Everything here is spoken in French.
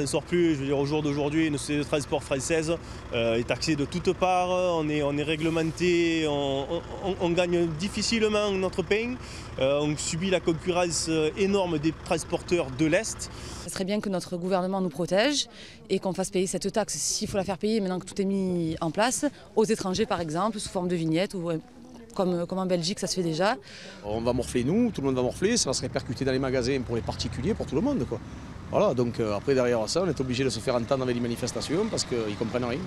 t'en sors plus. Je veux dire, au jour d'aujourd'hui, une société de transport française euh, est taxée de toutes parts, on est, on est réglementé, on, on- on gagne difficilement notre pain, Euh, on subit la concurrence euh, énorme des transporteurs de l'Est. Ce serait bien que notre gouvernement nous protège et qu'on fasse payer cette taxe, s'il faut la faire payer maintenant que tout est mis en place, aux étrangers par exemple, sous forme de vignettes ou comme, comme en Belgique ça se fait déjà. On va morfler nous, tout le monde va morfler, ça va se répercuter dans les magasins pour les particuliers, pour tout le monde. Quoi. Voilà, donc euh, après derrière ça, on est obligé de se faire entendre avec les manifestations parce qu'ils ne comprennent rien.